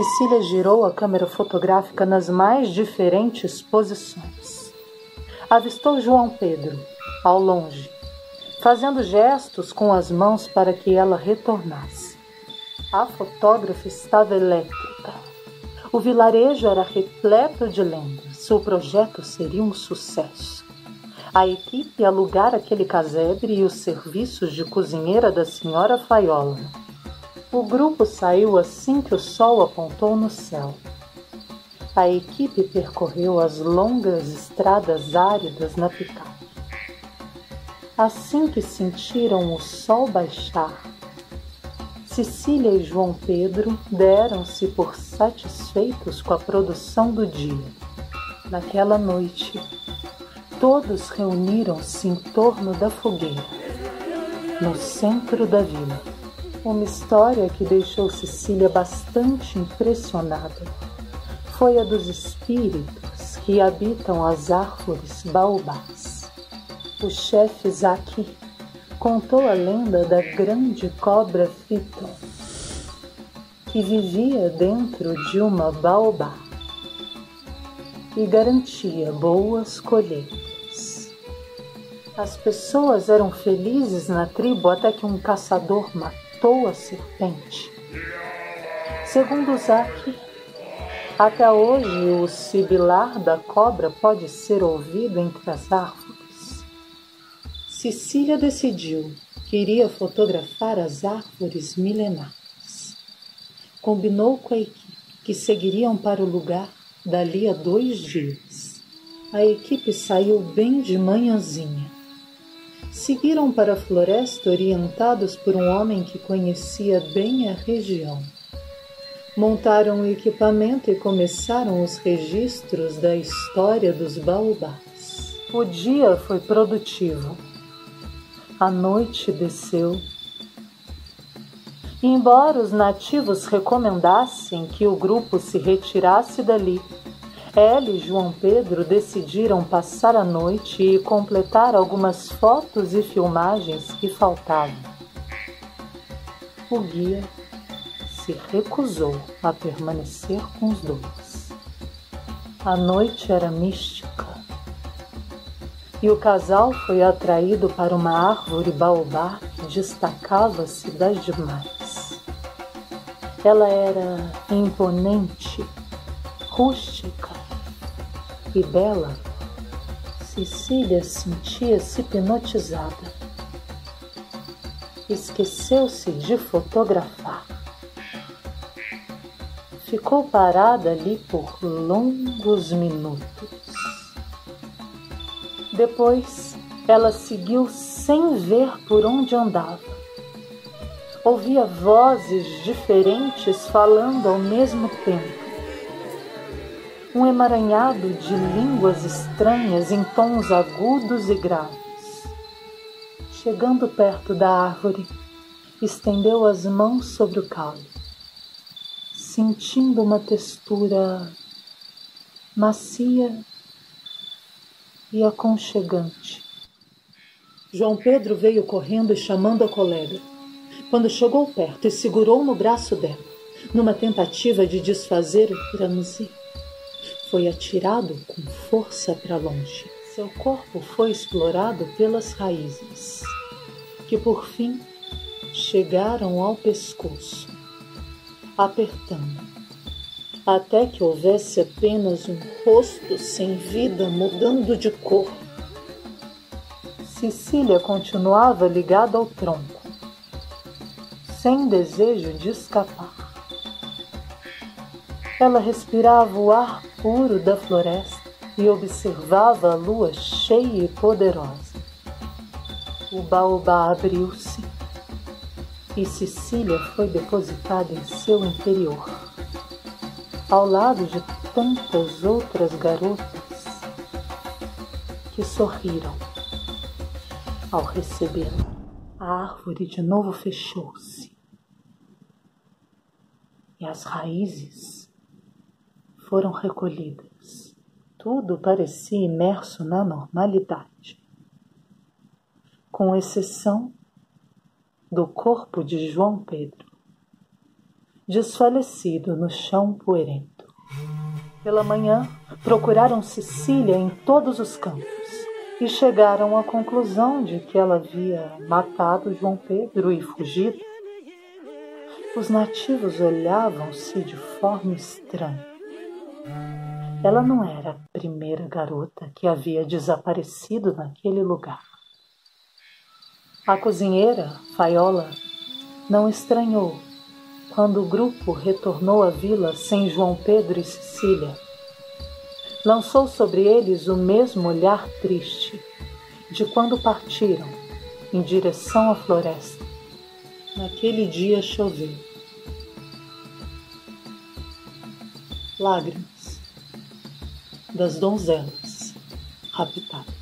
Cecília girou a câmera fotográfica nas mais diferentes posições. Avistou João Pedro, ao longe, fazendo gestos com as mãos para que ela retornasse. A fotógrafa estava elétrica. O vilarejo era repleto de lendas. O projeto seria um sucesso. A equipe alugara aquele casebre e os serviços de cozinheira da senhora Faiola o grupo saiu assim que o sol apontou no céu. A equipe percorreu as longas estradas áridas na picape. Assim que sentiram o sol baixar, Cecília e João Pedro deram-se por satisfeitos com a produção do dia. Naquela noite, todos reuniram-se em torno da fogueira, no centro da vila. Uma história que deixou Cecília bastante impressionada foi a dos espíritos que habitam as árvores baobás. O chefe Zaki contou a lenda da grande cobra Fiton, que vivia dentro de uma baobá e garantia boas colheitas. As pessoas eram felizes na tribo até que um caçador matou matou a serpente. Segundo Zaque, até hoje o sibilar da cobra pode ser ouvido entre as árvores. Cecília decidiu que iria fotografar as árvores milenares. Combinou com a equipe que seguiriam para o lugar dali a dois dias. A equipe saiu bem de manhãzinha seguiram para a floresta orientados por um homem que conhecia bem a região. Montaram o equipamento e começaram os registros da história dos baobás. O dia foi produtivo. A noite desceu. Embora os nativos recomendassem que o grupo se retirasse dali, ela e João Pedro decidiram passar a noite e completar algumas fotos e filmagens que faltavam. O guia se recusou a permanecer com os dois. A noite era mística e o casal foi atraído para uma árvore baobá que destacava-se das demais. Ela era imponente, rústica e bela, Cecília sentia-se hipnotizada. Esqueceu-se de fotografar. Ficou parada ali por longos minutos. Depois, ela seguiu sem ver por onde andava. Ouvia vozes diferentes falando ao mesmo tempo um emaranhado de línguas estranhas em tons agudos e graves. Chegando perto da árvore, estendeu as mãos sobre o caule, sentindo uma textura macia e aconchegante. João Pedro veio correndo e chamando a colega. Quando chegou perto e segurou no braço dela, numa tentativa de desfazer o transe, foi atirado com força para longe. Seu corpo foi explorado pelas raízes, que por fim chegaram ao pescoço, apertando, até que houvesse apenas um rosto sem vida mudando de cor. Cecília continuava ligada ao tronco, sem desejo de escapar. Ela respirava o ar puro da floresta e observava a lua cheia e poderosa. O baobá abriu-se e Cecília foi depositada em seu interior, ao lado de tantas outras garotas que sorriram ao recebê-la. A árvore de novo fechou-se e as raízes foram recolhidas. Tudo parecia imerso na normalidade, com exceção do corpo de João Pedro. desfalecido no chão poeirento. Pela manhã, procuraram Cecília em todos os campos e chegaram à conclusão de que ela havia matado João Pedro e fugido. Os nativos olhavam-se de forma estranha. Ela não era a primeira garota que havia desaparecido naquele lugar. A cozinheira, Faiola, não estranhou quando o grupo retornou à vila sem João Pedro e Cecília. Lançou sobre eles o mesmo olhar triste de quando partiram em direção à floresta. Naquele dia choveu. Lágrimas das donzelas raptadas.